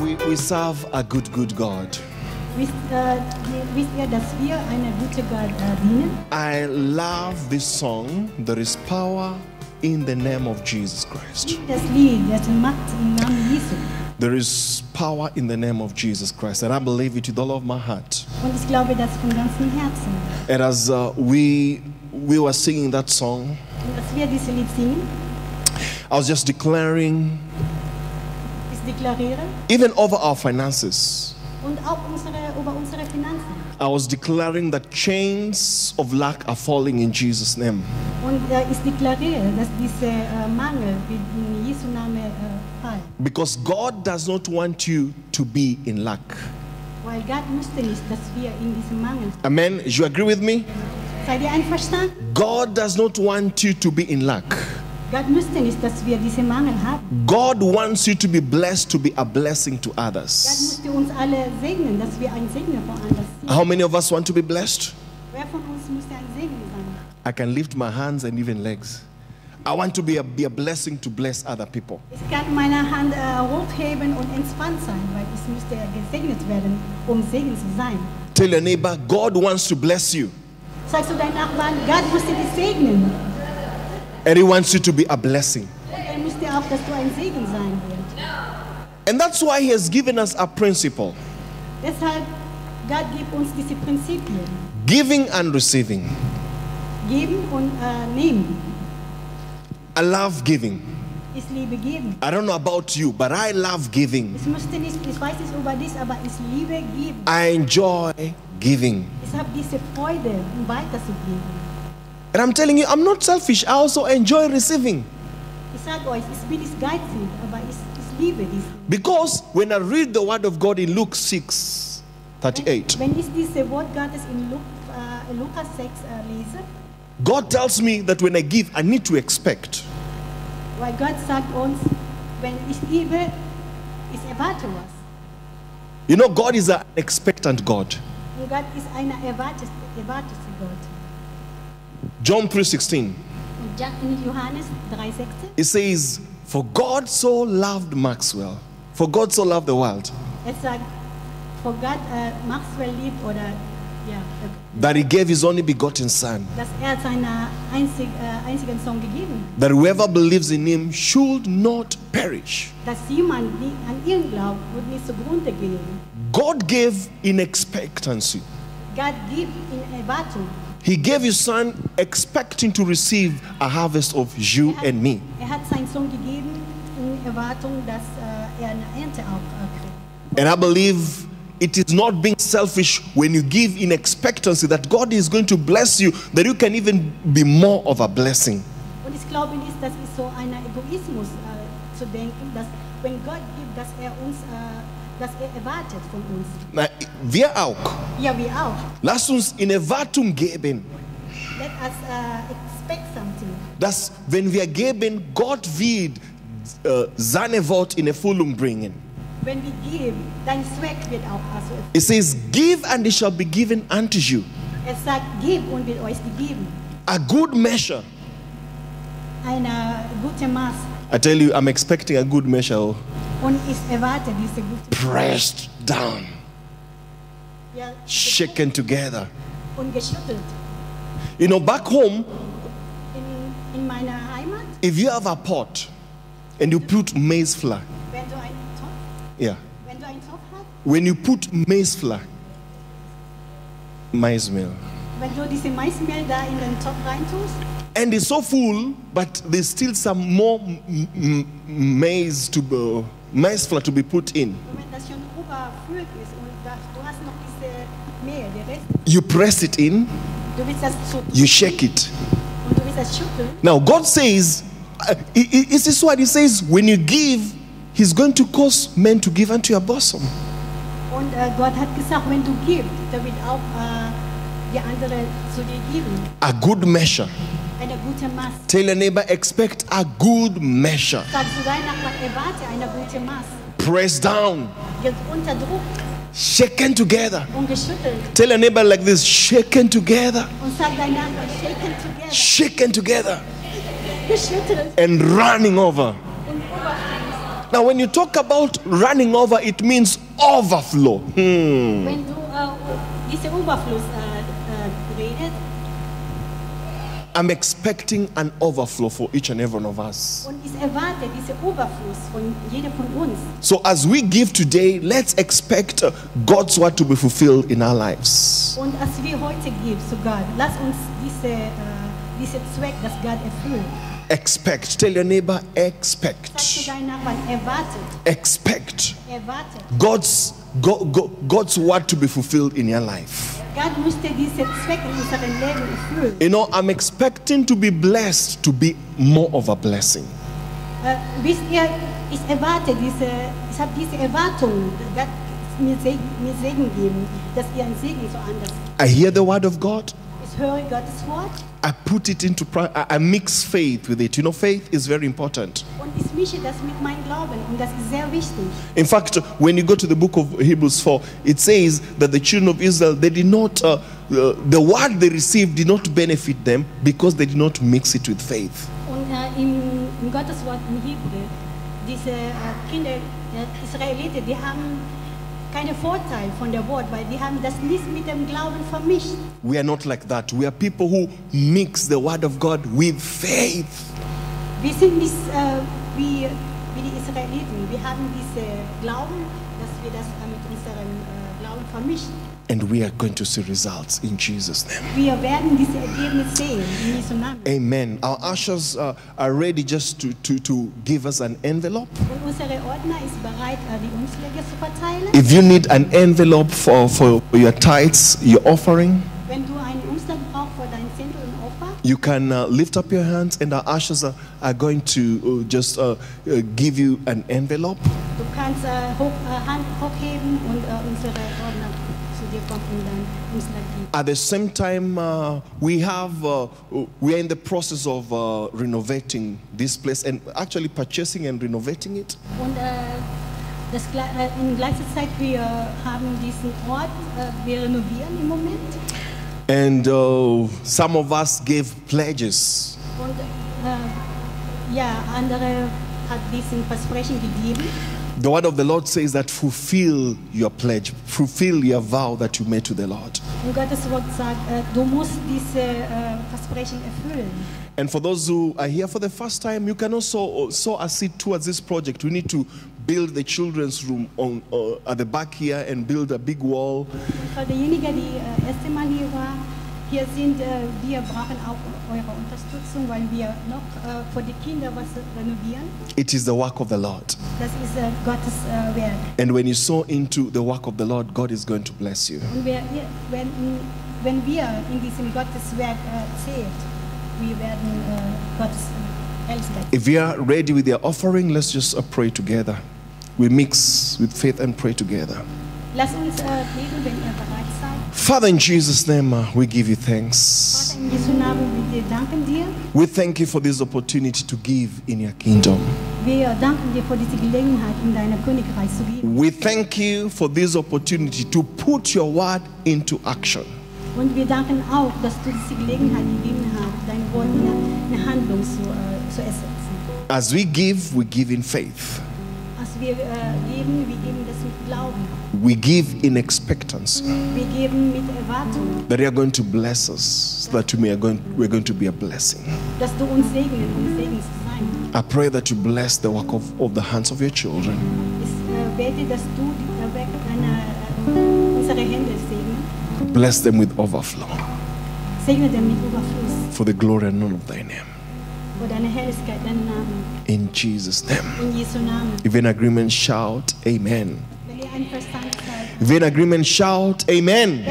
we, we serve a good, good God. Wisst, wisst ihr, dass wir eine gute Gott. I love this song. There is power in the name of Jesus Christ. Das Lied, das Macht im Namen Jesu. There is power in the name of Jesus Christ. And I believe it with all of my heart. Und ich glaube das von ganzem And as uh, we, we were singing that song, Und als wir dieses Lied singen, I was just declaring, even over our finances, und auch unsere, über unsere Finanzen. I was declaring that chains of lack are falling in Jesus' name. Und äh, ich deklariere, dass dieser äh, Mangel in Jesu Namen äh. Because God does not want you to be in lack. Weil Gott möchte nicht, dass wir in diesem Mangel sind. Amen. Do you agree with me? Seid ihr einverstanden? God does not want you to be in lack. Gott möchte nicht, dass wir diesen Mangel haben. God wants you to be blessed to be a blessing to Gott others. möchte uns alle segnen, dass wir ein Segen voneinander sind. How many of us want to be blessed? Wer von uns möchte ein Segen sein? I can lift my hands and even legs. I want to be a, be a blessing to bless other people. Ich kann meine Hand hochheben und entspannt sein, weil ich müsste gesegnet werden, um Segen zu sein. Tell your neighbor, God wants to bless you Sagst du deinen Nachbarn, Gott möchte dich segnen. And He wants you to be a blessing. And that's why He has given us a principle giving and receiving. I love giving. I don't know about you, but I love giving. I enjoy giving. Freude, um weiterzugeben. And I'm telling you, I'm not selfish. I also enjoy receiving. Ich sage euch, ich bin nicht geizig, aber ich, ich liebe dies. Because when I read the word of God in Luke 6 38, Wenn ich dieses Wort Gottes in Luk, äh, Lukas 6 äh, lese, God tells me that when I give, I need to expect. weil Gott sagt uns, wenn ich gebe, ich erwarte was. You know, God is an expectant God. Und Gott ist eine erwartete, erwartete Gott. John 3:16. Und ja- in Johannes 3,16, It says, "For God so loved Maxwell, for God so loved the world, vor Gott äh, Maxwell oder ja, äh, that He gave His only begotten Son, er äh, einzigen Sohn gegeben that whoever believes in Him should not perish." dass jemand, die an ihn glaubt, wird nicht zugrunde gehen. God gave in expectancy. God gave in Erwartung. He gave His Son expecting to receive a harvest of you Er hat, and me. er hat seinen Sohn gegeben in Erwartung, dass äh, er eine Ernte auch äh, kriegt. And I believe it is not being selfish when you give in expectancy that God is going to bless you, that you can even be more of a blessing. Und ich glaube nicht, das ist so Egoismus äh, zu denken, dass wenn Gott gibt, dass er uns, äh, dass er erwartet von uns. Na, wir auch. Ja, wir auch. Lass uns in Erwartung geben, Let us äh, expect something. dass wenn wir geben, Gott wird äh, seine Wort in Erfüllung bringen. Wenn wir geben, dein Zweck wird auch also It says, Give and it shall be given unto you. Er sagt, gib und wird euch gegeben. A good measure. Eine gute Maß. I tell you, I'm expecting a good measure. Und ich erwarte diese gute Pressed down, shaken together. und geschüttelt. You know, back home, In, in meiner Heimat, if you have a pot and you put maize flour, wenn du einen Topf, yeah, wenn du einen Topf hast, when you put maize flour, maize meal, wenn du diese Maismehl da in den Topf reintust, and it's so full, but there's still some more maize to be, flour to be put in. und wenn das schon überfüllt ist und da, du hast noch diese Mehl, der Rest, You press it in, du willst das zu you shake it. und du willst das schütteln. Now, God says, uh, is this what He says? When you give, He's going to cause men to give unto your bosom. Und äh, Gott hat gesagt, wenn du gibst, der wird auch äh, die andere zu dir geben. A good measure. Eine gute Maß. Tell your neighbor, expect a good measure. Sagst du deinem Nachbarn, erwarte eine gute Maß. Press down, Jetzt unter Druck shaken together. Tell your neighbor like this shaken together, Und sag deinem Nachbarn, shaken together. shaken together, Geschüttelt and running over. Now, when you talk about running over, it means overflow. Hmm. Wenn du äh, diese Überfluss äh, äh, redest I'm expecting an overflow for each and every one of us. und ich erwarte diese Überfluss von jedem von uns. So, as we give today, let's expect uh, God's word to be fulfilled in our lives. Und als wir heute geben zu Gott, lass uns diese, äh, diese Zweck, das Gott erfüllt. Expect. Tell your neighbor, expect. erwartet, Expect. God's, Go, Go, God's word to be fulfilled in your life. Gott musste diese Zweck in unserem Leben erfüllen. You know, I'm expecting to be blessed to be more of a blessing. Wisst ihr, ich erwarte diese, ich habe diese Erwartung, dass mir Segen, mir Segen geben, dass ihr ein Segen so anders. I hear the word of God. Ich höre Gottes Wort I put it into I mix faith with it. You know, faith is very important. Und ich das mit meinem Glauben und das ist sehr wichtig. In fact, when you go to the book of Hebrews 4, it says that the children of Israel, they did not, uh, uh, the word they received did not benefit them because they did not mix it with faith. Und äh, im, im Gottes Wort in Hebräer, diese äh, Kinder der Israeliten, die haben keinen Vorteil von der Wort, weil die haben das nicht mit dem Glauben vermischt. We are not like that. We are people who mix the word of God with faith. Wir sind nicht äh, wie, wie die Israeliten. Wir haben Glauben, dass wir das mit unserem äh, Glauben vermischen. And we are going to see results in Jesus' name. Wir werden diese Ergebnisse sehen in Jesu Namen. Amen. Our ushers uh, are ready just to, to, to give us an envelope. Und unsere Ordner ist bereit, äh, die Umschläge zu verteilen. If you need an envelope for, for your tithes, your offering, Wenn du einen Umschlag brauchst für dein Zehntel und Opfer, you can uh, lift up your hands, and our ushers are, are going to uh, just uh, uh, give you an envelope. du kannst äh, hoch, äh, Hand hochheben und äh, unsere Ordner zu dir kommen und dann Umschlag. At the same time, uh, we have uh, we are in the process of uh, renovating this place and actually purchasing and renovating it. Und das, in gleicher Zeit, wir haben diesen Ort, wir renovieren im Moment. And uh, some of us gave pledges. Und ja, andere hat diesen Versprechen gegeben. The word of the Lord says that fulfill your pledge, fulfill your vow that you made to the Lord. Und Gottes Wort sagt, äh, du musst diese äh, Versprechen erfüllen. And for those who are here for the first time, you can also sow a seed towards this project. We need to build the children's room on, uh, at the back here and build a big wall. Diejenigen, die äh, erste Mal hier war, hier sind, äh, wir brauchen auch eure Unterstützung, weil wir noch äh, für die Kinder was renovieren. It is the work of the Lord. Das ist äh, uh, Gottes äh, uh, Werk. And when you sow into the work of the Lord, God is going to bless you. Und ihr- wenn, wenn wir in diesem Gotteswerk äh, zählt, wir werden äh, Gottes. If you are ready with your offering, let's just uh, pray together. We mix with faith and pray together. Father, in Jesus' name, uh, we give you thanks. We thank you for this opportunity to give in your kingdom. We thank you for this opportunity to put your word into action. As we give, we give in faith. Wir äh, geben, wir geben das mit Glauben. We give in expectancy Wir geben mit Erwartung, that you are going to bless us, so that we are going, we're going to be a blessing. dass du uns segnen, um sein. I pray that you bless the work of, of the hands of your children. Ich äh, bete, dass du die äh, Werke deiner, unsere Hände segnest. Bless them with overflow Segne damit Überfluss. for the glory and honor of thy name. Für deine Herrlichkeit, deinen Namen. In Jesus' name. In Jesu Namen. If in agreement, shout Amen. Wenn ihr einverstanden seid. If in agreement, shout Amen.